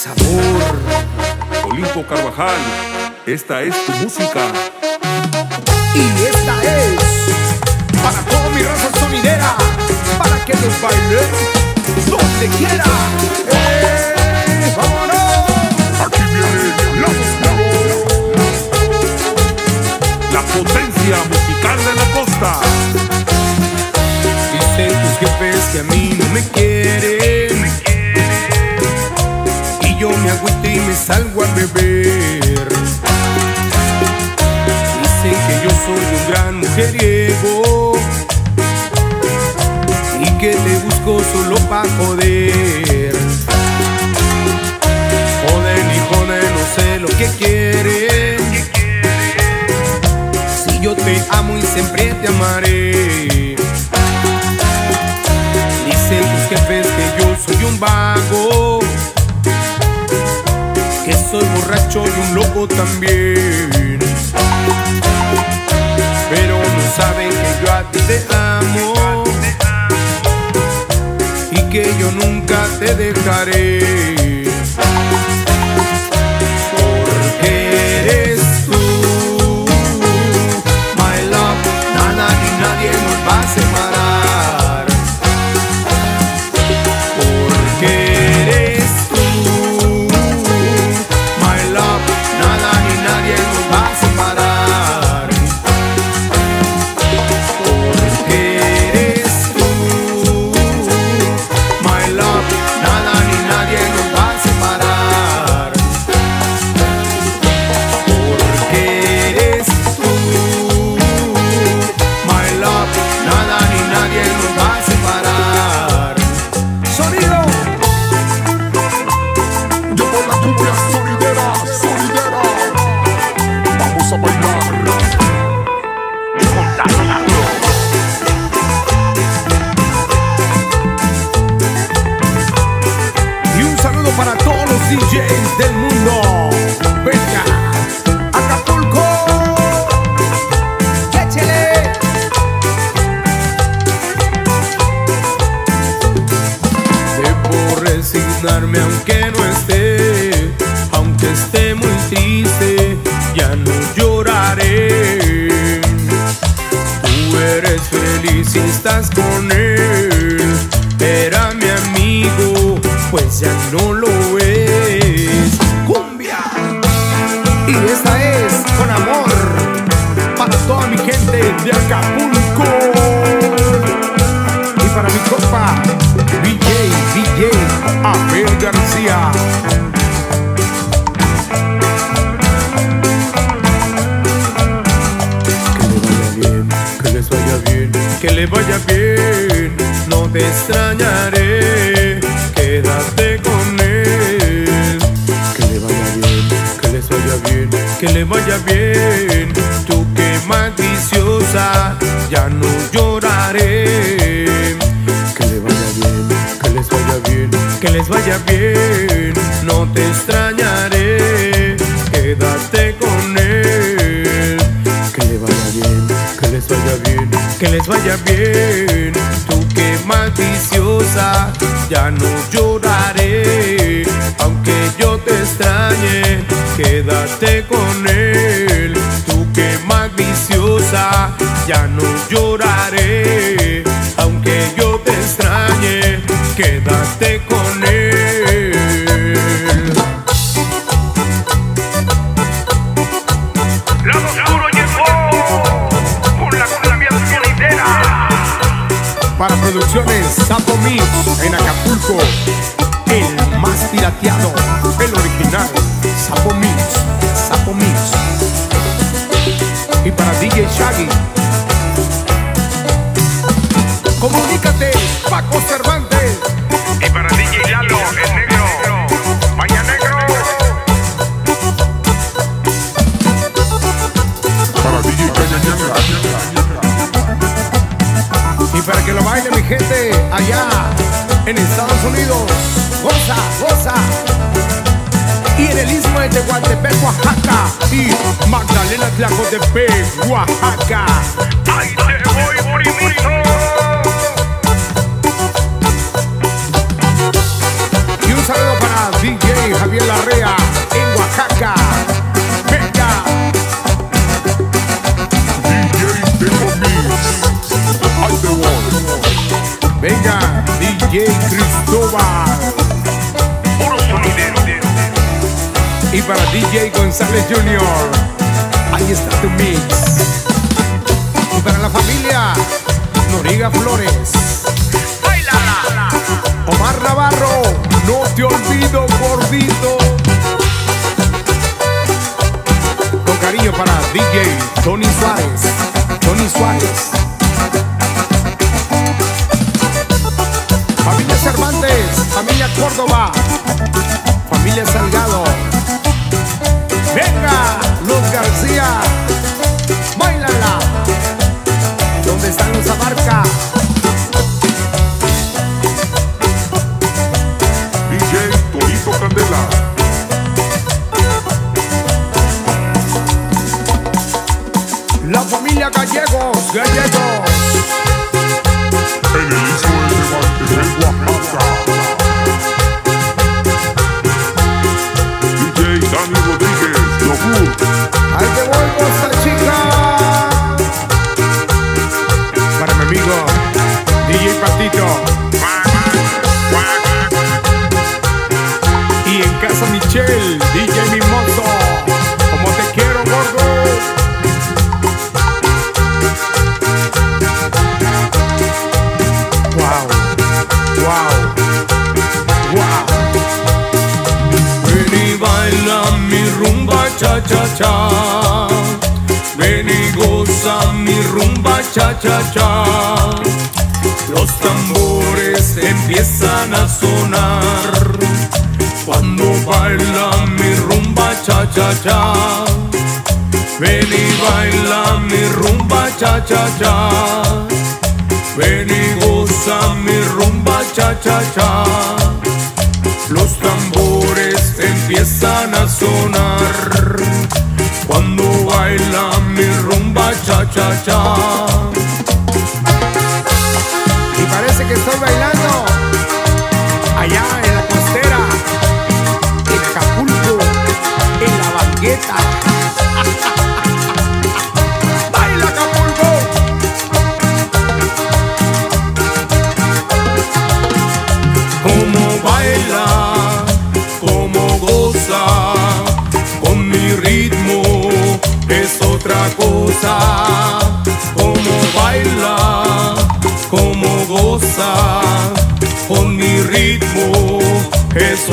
Sabor. Olimpo Carvajal, esta es tu música. Y esta es para toda mi raza sonidera, para que los baile donde quiera. ¡Eh! ¡Vámonos! Mujeriego. Y que te busco solo pa' joder. Joder y joder, no sé lo que quieres. Si yo te amo y siempre te amaré. Dicen tus jefes que yo soy un vago. Que soy borracho y un loco también. Pero no saben que yo a ti te amo. Y que yo nunca te dejaré. Si estás con él. Era mi amigo, pues ya no lo es. Cumbia. Y esta es con amor para toda mi gente de Acapulco. Y para mi compa, DJ, DJ, Abel García. Que les vaya bien, no te extrañaré, quédate con él. Que le vaya bien, que les vaya bien, que le vaya bien, tú que más viciosa, ya no lloraré. Que le vaya bien, que les vaya bien, que les vaya bien, no te extrañaré, que les vaya bien, que les vaya bien. Tú que viciosa, ya no lloraré. Aunque yo te extrañe, quédate con él. Tú que viciosa, ya no lloraré. Aunque yo te extrañe, quédate con él. Mix en Acapulco, el más pirateado, el original, Sapo Mix, Sapo Mix. Y para DJ Shaggy, comunícate, Paco Cervantes. Y para DJ Lalo, el negro, vaya negro. Para DJ. Y para que lo baile mi gente allá en Estados Unidos, goza, goza. Y en el istmo de Tehuantepec, Oaxaca. Y Magdalena Tlacotepec, Oaxaca. Ahí te voy. Y para DJ González Jr. Ahí está tu mix. Y para la familia Noriga Flores. Bailala. Omar Navarro, no te olvido, gordito. Con cariño para DJ Tony Suárez. Tony Suárez. Familia Cervantes, familia Córdoba, familia Salgado. Venga, Luz García. Bailala. ¿Dónde están los Abarca? DJ Torito Candela. La familia Gallegos, Gallegos. En el istmo de Tehuantepec, Oaxaca. DJ Dani Rodríguez, Crew. I rumba cha cha cha. Ven y goza mi rumba cha cha cha. Los tambores empiezan a sonar cuando baila mi rumba cha cha cha. Ven y baila mi rumba cha cha cha. Ven y goza mi rumba cha cha cha. Los tambores empiezan a sonar cuando baila mi rumba cha cha cha. Y parece que estoy bailando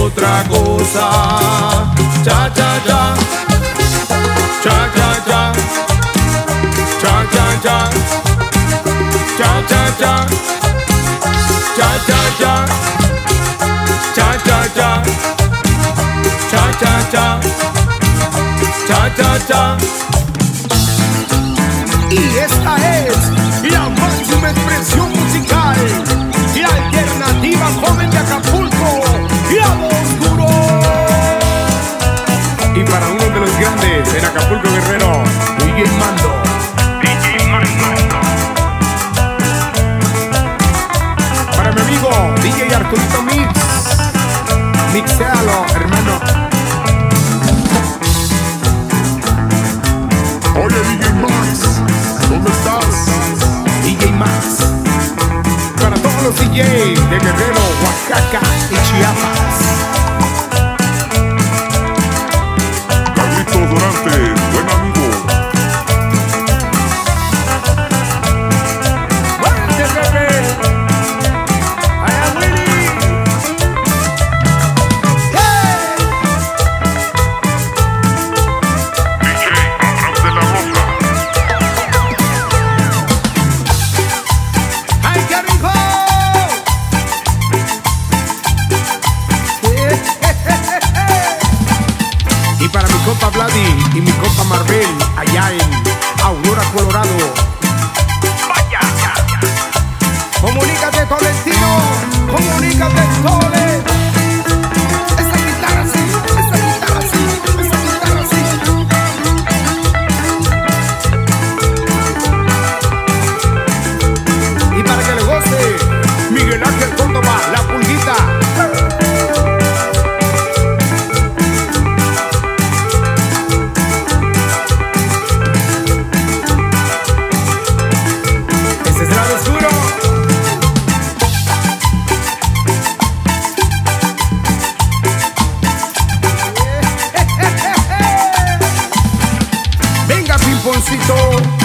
otra cosa. Cha cha cha, cha cha cha, cha cha cha, cha cha cha, cha cha cha, cha cha cha, cha cha cha, cha cha cha. DJ de Guerrero, Oaxaca y Chiapas. éxito.